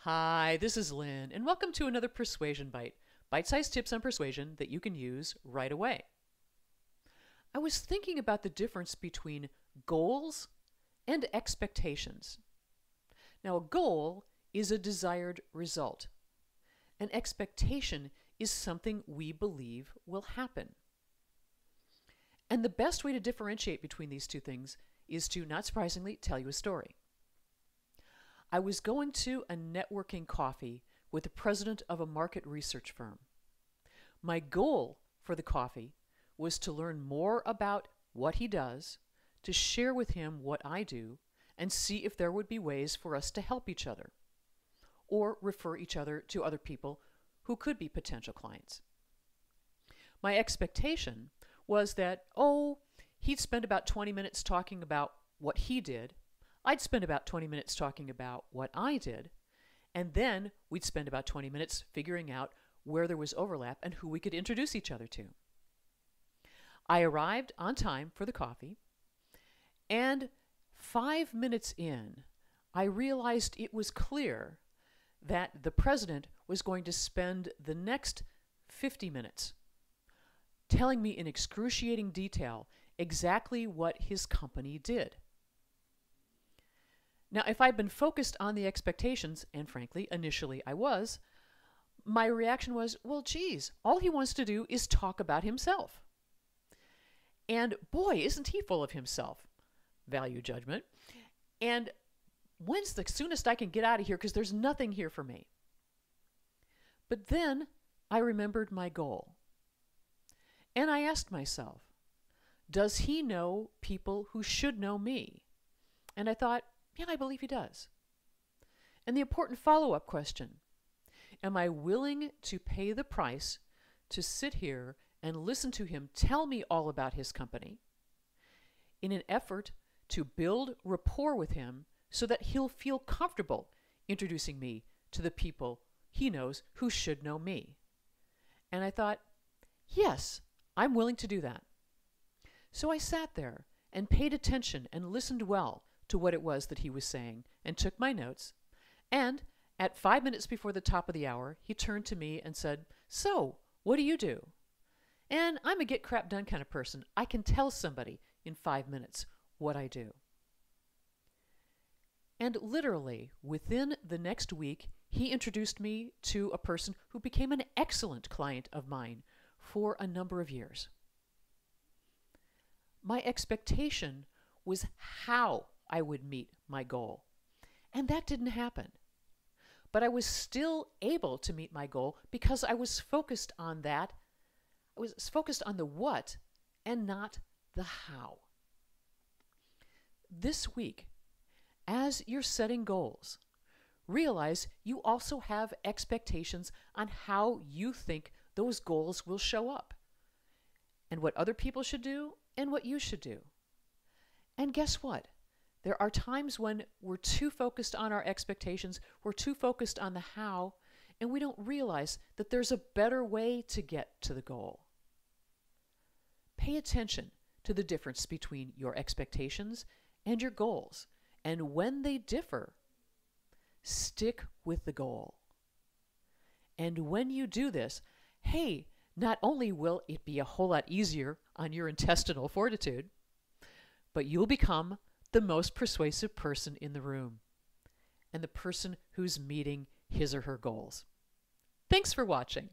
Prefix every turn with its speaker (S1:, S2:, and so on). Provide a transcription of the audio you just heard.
S1: Hi, this is Lynne, and welcome to another Persuasion Byte bite sized tips on persuasion that you can use right away. I was thinking about the difference between goals and expectations. Now, a goal is a desired result, an expectation is something we believe will happen. And the best way to differentiate between these two things is to, not surprisingly, tell you a story. I was going to a networking coffee with the president of a market research firm. My goal for the coffee was to learn more about what he does, to share with him what I do, and see if there would be ways for us to help each other or refer each other to other people who could be potential clients. My expectation was that, oh, he'd spend about 20 minutes talking about what he did, I'd spend about 20 minutes talking about what I did, and then we'd spend about 20 minutes figuring out where there was overlap and who we could introduce each other to. I arrived on time for the coffee, and five minutes in, I realized it was clear that the president was going to spend the next 50 minutes telling me in excruciating detail exactly what his company did. Now, if I'd been focused on the expectations, and frankly, initially I was, my reaction was, well, geez, all he wants to do is talk about himself. And boy, isn't he full of himself. Value judgment. And when's the soonest I can get out of here because there's nothing here for me? But then I remembered my goal. And I asked myself, does he know people who should know me? And I thought, yeah, I believe he does. And the important follow up question Am I willing to pay the price to sit here and listen to him tell me all about his company in an effort to build rapport with him so that he'll feel comfortable introducing me to the people he knows who should know me? And I thought, yes, I'm willing to do that. So I sat there and paid attention and listened well to what it was that he was saying and took my notes. And at five minutes before the top of the hour, he turned to me and said, So, what do you do? And I'm a get crap done kind of person. I can tell somebody in five minutes what I do. And literally, within the next week, he introduced me to a person who became an excellent client of mine for a number of years. My expectation was how I would meet my goal. And that didn't happen. But I was still able to meet my goal because I was focused on that. I was focused on the what and not the how. This week, as you're setting goals, realize you also have expectations on how you think those goals will show up, and what other people should do, and what you should do. And guess what? There are times when we're too focused on our expectations, we're too focused on the how, and we don't realize that there's a better way to get to the goal. Pay attention to the difference between your expectations and your goals, and when they differ, stick with the goal. And when you do this, hey, not only will it be a whole lot easier on your intestinal fortitude, but you'll become the most persuasive person in the room and the person who's meeting his or her goals. Thanks for watching.